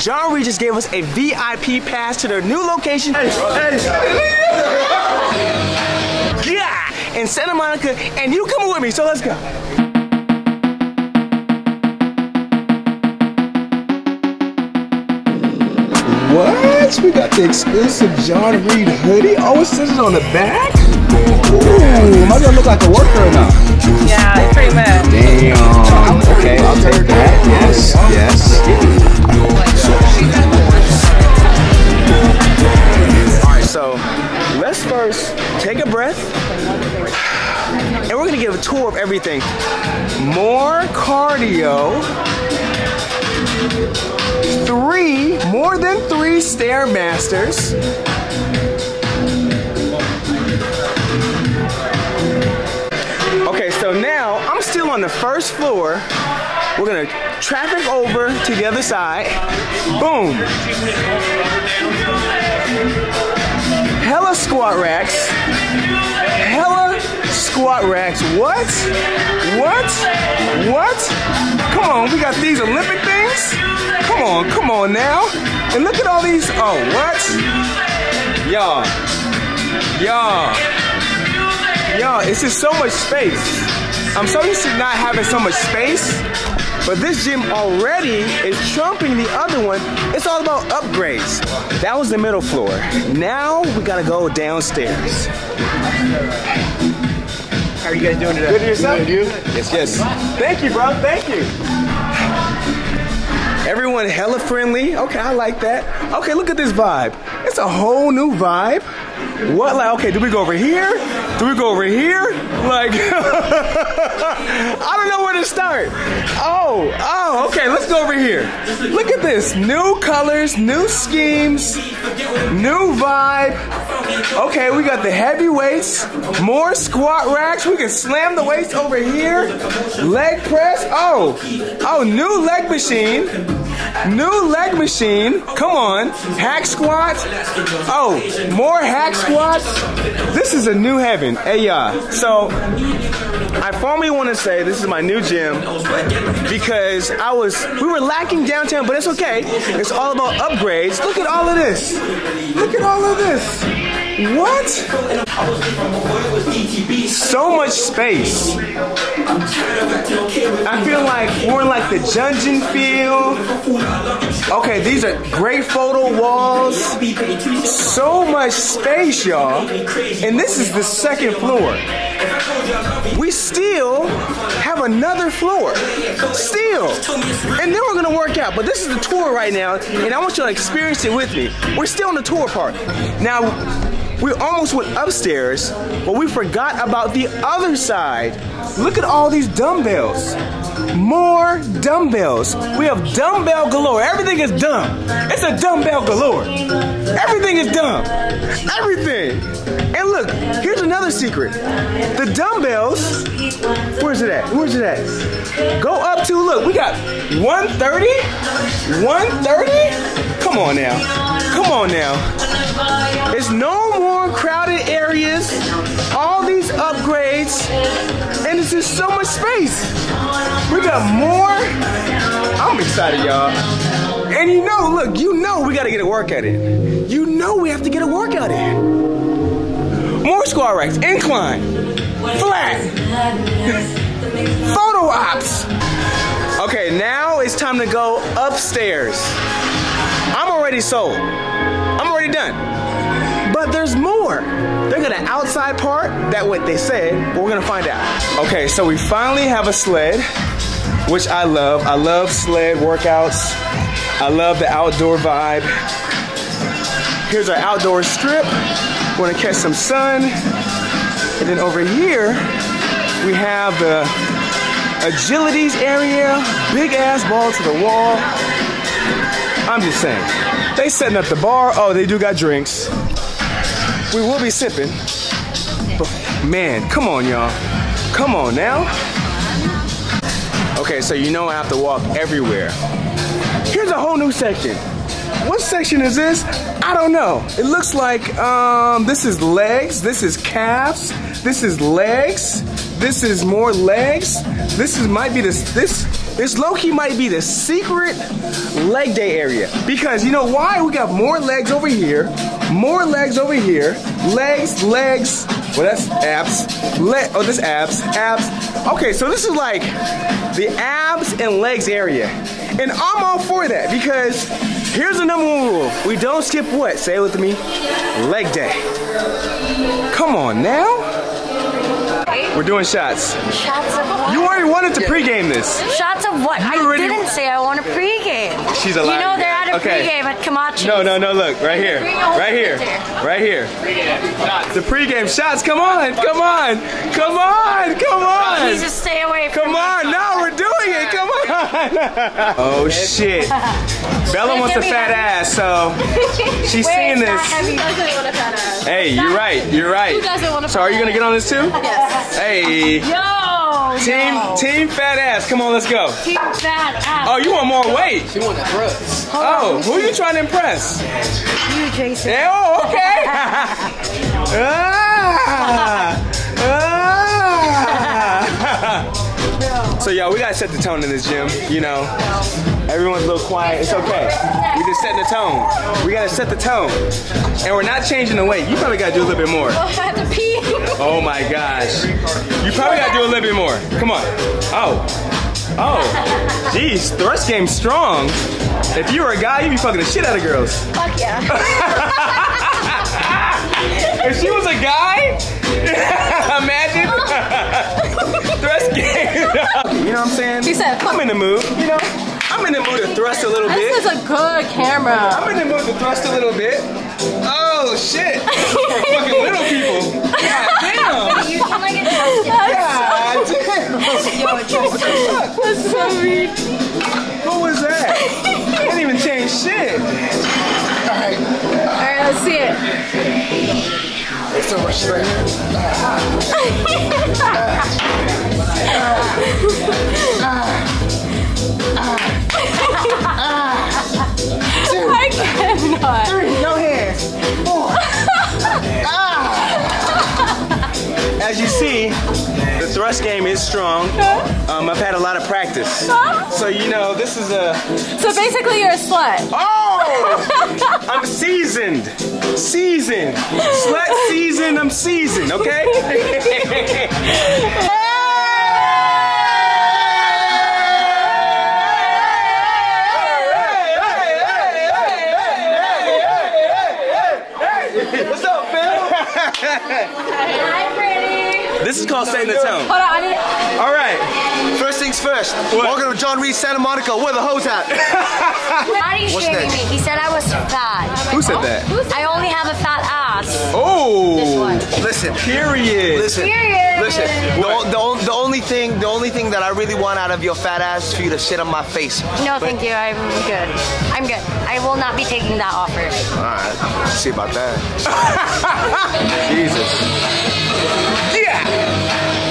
John Reed just gave us a VIP pass to their new location. Hey, hey. Yeah, in Santa Monica, and you coming with me, so let's go. What? We got the exclusive John Reed hoodie. Oh, it says it on the back? Ooh, am I gonna look like a worker or not? Yeah, it's pretty much. Damn. Okay, I'll take that. Yes, yes. Everything. More cardio. Three, more than three stairmasters. Okay, so now I'm still on the first floor. We're gonna traffic over to the other side. Boom. Hella squat racks. Hella squat racks. What? What? What? Come on, we got these Olympic things? Come on, come on now. And look at all these. Oh, what? Y'all. Y'all. Y'all, it's just so much space. I'm so used to not having so much space, but this gym already is trumping the other one. It's all about upgrades. That was the middle floor. Now we gotta go downstairs. How are you guys doing today? Good to yourself? Good, you? Yes, yes. Thank you, bro. Thank you. Everyone hella friendly. Okay, I like that. Okay, look at this vibe. It's a whole new vibe. What like okay, do we go over here? Do we go over here? Like I don't know where to start. Oh, oh, okay, let's go over here. Look at this. New colors, new schemes, new vibe. Okay, we got the heavy weights, more squat racks. We can slam the weights over here. Leg press. Oh, oh, new leg machine. New leg machine. Come on. Hack squat. Oh, more hack squats. This is a new heaven. Hey, y'all. So, I formally want to say this is my new gym because I was, we were lacking downtown, but it's okay. It's all about upgrades. Look at all of this. Look at all of this. What? So much space. I feel like we're in like the dungeon feel. Okay, these are great photo walls. So much space, y'all. And this is the second floor. We still have another floor. Still. And then we're gonna work out. But this is the tour right now, and I want y'all to experience it with me. We're still on the tour part. Now, we almost went upstairs, but we forgot about the other side. Look at all these dumbbells. More dumbbells. We have dumbbell galore. Everything is dumb. It's a dumbbell galore. Everything is dumb. Everything. And look, here's another secret. The dumbbells, where's it at? Where's it at? Go up to, look, we got 130, 130. Come on now. Come on now. It's no upgrades, and it's just so much space. We got more. I'm excited, y'all. And you know, look, you know we gotta get a workout in. You know we have to get a workout in. More squat racks, incline, flat, photo ops. Okay, now it's time to go upstairs. I'm already sold. I'm already done. But there's more. They got an outside part, that what they said, but we're gonna find out. Okay, so we finally have a sled, which I love. I love sled workouts. I love the outdoor vibe. Here's our outdoor strip. We're gonna catch some sun. And then over here, we have the agilities area, big ass ball to the wall. I'm just saying. They setting up the bar. Oh, they do got drinks. We will be sipping. But man, come on, y'all. Come on now. Okay, so you know I have to walk everywhere. Here's a whole new section. What section is this? I don't know. It looks like um, this is legs, this is calves, this is legs, this is more legs. This is might be this this this low key might be the secret leg day area. Because you know why? We got more legs over here, more legs over here, legs, legs. Well, that's abs. Le- oh, this abs, abs. Okay, so this is like the abs and legs area. And I'm all for that because here's the number one rule. We don't skip what? Say it with me. Leg day. Come on now. We're doing shots. Shots of what? You already wanted to pregame this. Shots of what? I already- didn't say I want a pregame. She's a You know they're at Okay. pregame at Camacho. No, no, no, look, right here. Right here. Right here. The pregame shots. Come on. Come on. Come on. Come on. Please just stay away from Come on. Now we're doing it. Come on. Oh, shit. Bella wants a fat ass, so she's Wait, seeing this. heavy. doesn't want a fat ass? Hey, you're right. You're right. Who doesn't want a So are you gonna get on this too? Yes. Hey. Yo, Team yo. Team Fat Ass. Come on, let's go. Team fat ass. Oh, you want more weight? She want that breast. Oh, who are you trying to impress? you, Jason. Yeah, oh, okay. ah, so, yo, we gotta set the tone in this gym. You know, everyone's a little quiet. It's okay. We just setting the tone. We gotta set the tone, and we're not changing the weight. You probably gotta do a little bit more. I have to pee. Oh my gosh. You probably gotta do a little bit more. Come on. Oh. Oh. Jeez, thrust game strong. If you were a guy, you'd be fucking the shit out of girls. Fuck yeah. If she was a guy, imagine. thrust game. You know what I'm saying? He said, I'm in the mood, you know? I'm in the mood to thrust a little This bit. This is a good camera. I'm in the mood to thrust a little bit. Oh shit. For fucking little people. God damn. You can like adjust it. God damn. Yo, adjust it. That's so mean. What was that? I didn't even change shit. All right. All right, let's see it. So here. I cannot. No hands. As you see, the thrust game is strong. Um, I've had a lot of practice. So, you know, this is a. So basically, you're a slut. Oh! I'm seasoned. Seasoned. Slut seasoned, I'm seasoned, okay? What's up, fam? Hi, pretty. This is called setting the tone. Hold on, I need. All right. First things first. Welcome to John Reed Santa Monica. Where the hoes at? Body What's shaming next? me. He said I was fat. Who said that? I only have a fat ass. Oh, Listen. period. Listen. Period. Listen. The, the, the only thing, the only thing that I really want out of your fat ass is for you to sit on my face. No, thank you. I'm good. I'm good. I will not be taking that offer. All right. See about that. Jesus. Yeah.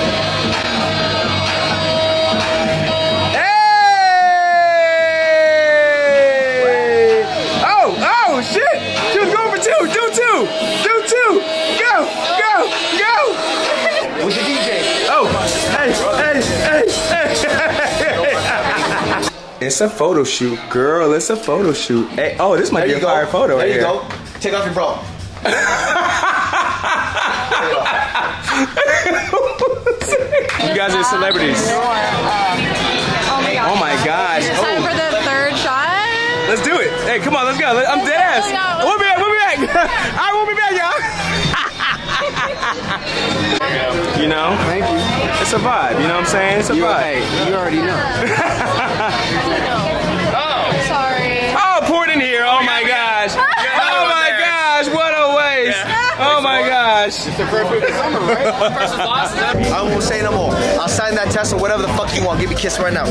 It's a photo shoot, girl. It's a photo shoot. Hey, oh, this might There be a go. fire photo There right you here. go. Take off your bra. You guys are celebrities. Oh my oh gosh. Time Oh, for the third shot. let's do it. Hey, come on, let's go. I'm dead ass. We'll be back. We'll be back. I will be back, y'all. you know, Thank you. it's a vibe. You know what I'm saying? It's a vibe. you already know. Gosh. I won't say no more. I'll sign that test or whatever the fuck you want. Give me a kiss right now.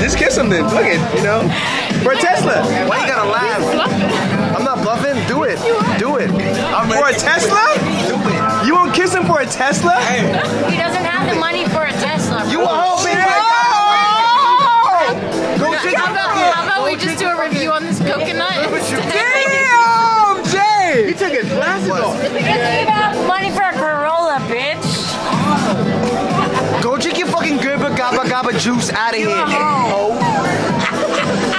Just kiss him then. Fuck it. You know, for a Tesla. Why you gotta laugh? I'm not bluffing. Do it. Do it. I'm For a. Tesla? Do it. You won't kiss him for a Tesla? He doesn't have the money juice out of here. ho.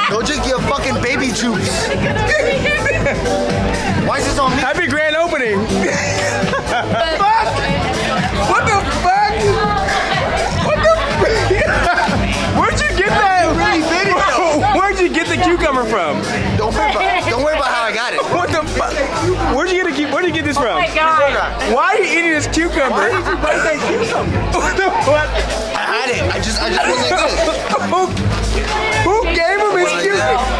Don't drink your fucking baby juice. Why is this on me? Happy grand opening. fuck? What the fuck? What the Where'd you get that? Where'd you get the cucumber from? Don't worry about, don't worry about how I got it. What the fuck? Where'd you get a, cu- where'd you get this oh from? Oh my god. Why are you eating this cucumber? Why did you bite that cucumber? what the fuck? just, I just wasn't good. who, who gave him his cue?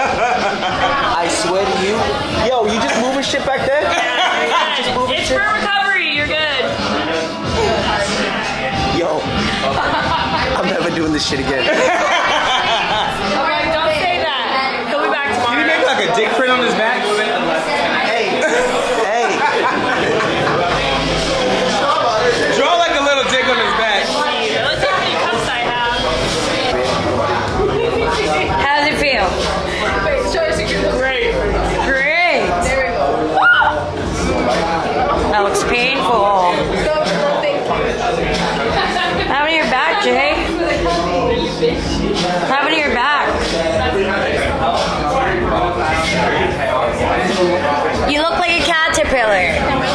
I swear to you. Yo, you just moving shit back there? Just moving It's shit. for recovery. You're good. Yo, I'm never doing this shit again. How many your back, Jay? How many your back? You look like a caterpillar.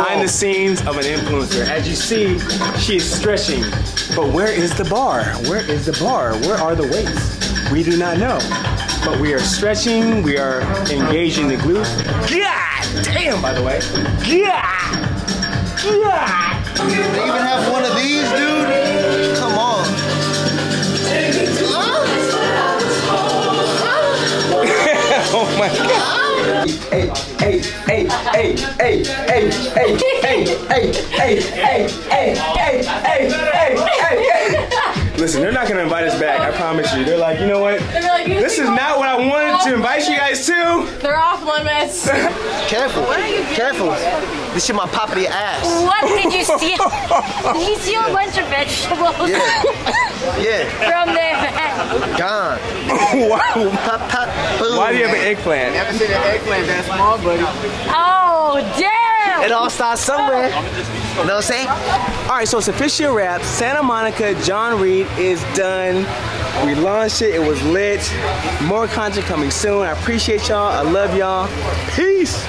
Behind the scenes of an influencer. As you see, she is stretching. But where is the bar? Where is the bar? Where are the weights? We do not know. But we are stretching, we are engaging the glutes. God damn, by the way. God. God. They even have one of these, dude? Come on. oh my god. Hey, hey, hey, hey, hey, hey, hey, hey, hey, hey, hey, hey, hey, hey, hey, hey, hey. Listen, they're not gonna invite us back. I promise you. They're like, you know what? They're like, these This is people- not what I wanted to invite you guys to. They're off limits. Careful. Careful. This shit might pop in your ass. What did you steal? did you steal a bunch of vegetables Yeah. from the event? Gone. Why, Pop, pop, boom. why do you have an eggplant? You never seen an eggplant that small, buddy. Oh, damn! It all starts somewhere. Oh. You know what I'm saying? All right, so it's official wrap. Santa Monica John Reed is done. We launched it. It was lit. More content coming soon. I appreciate y'all. I love y'all. Peace.